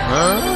Huh?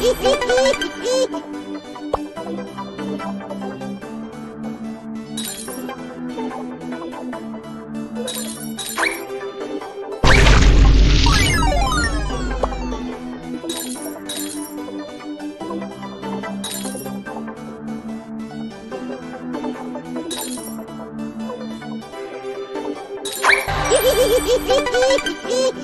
Hee hee hee hee hee hee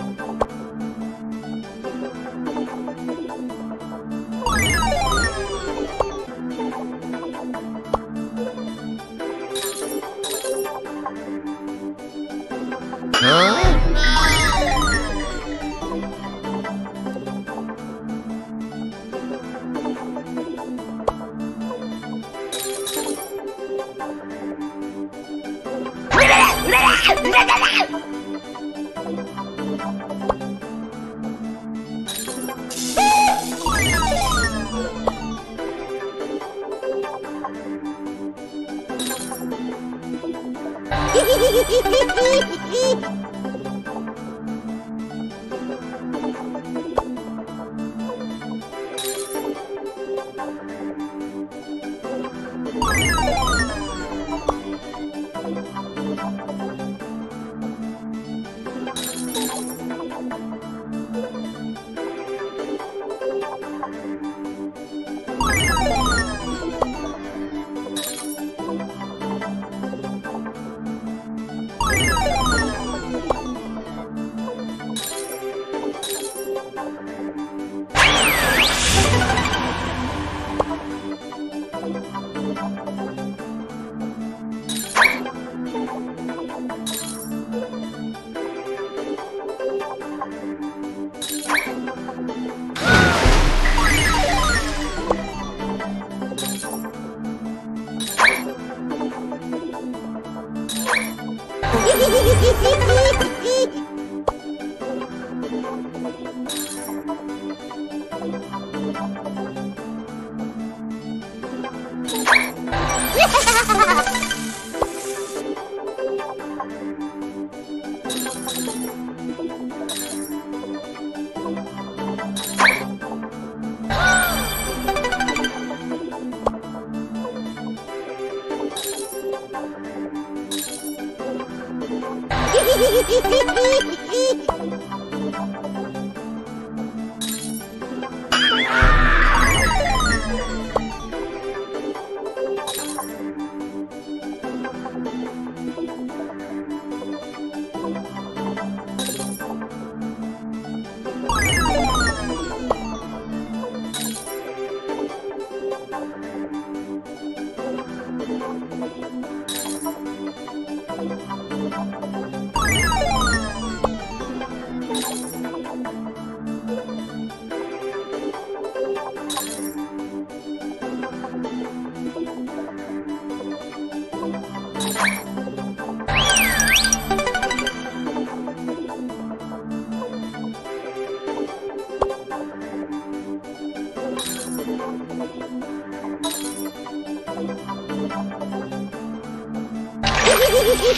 Hee Hihihihihihihi Hee hee hee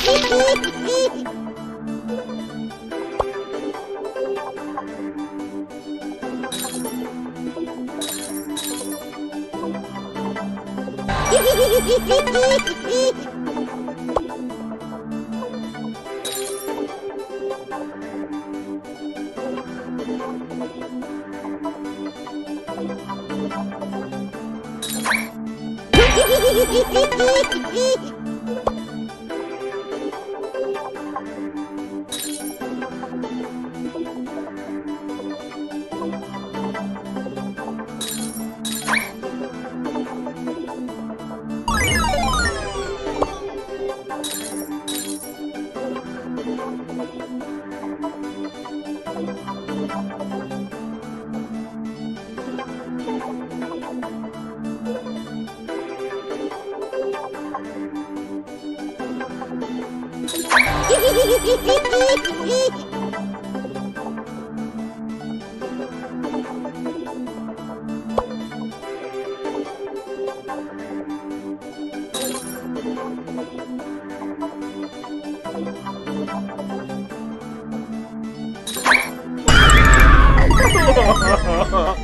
hee hee! Hee hee hee hee hee hee! Ha ha ha!